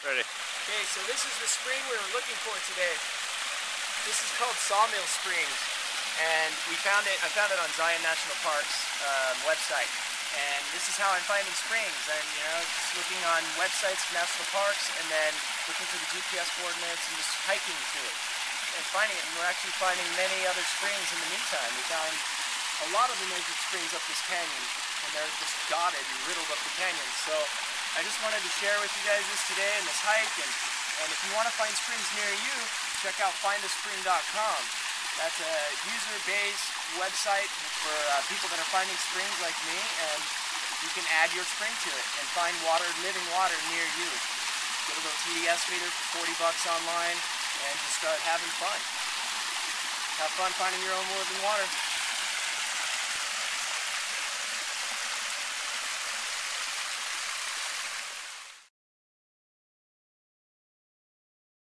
Ready. Okay, so this is the spring we were looking for today. This is called Sawmill Springs, and we found it. I found it on Zion National Park's um, website, and this is how I'm finding springs. I'm, you know, just looking on websites of national parks, and then looking for the GPS coordinates and just hiking to it and finding it. And we're actually finding many other springs in the meantime. We found a lot of the major springs up this canyon, and they're just dotted and riddled up the canyon. So I just wanted to share with you guys this today and this hike. And, and if you want to find springs near you, check out findaspring.com. That's a user-based website for uh, people that are finding springs like me, and you can add your spring to it and find water, living water near you. Get a little TDS meter for 40 bucks online and just start having fun. Have fun finding your own living water.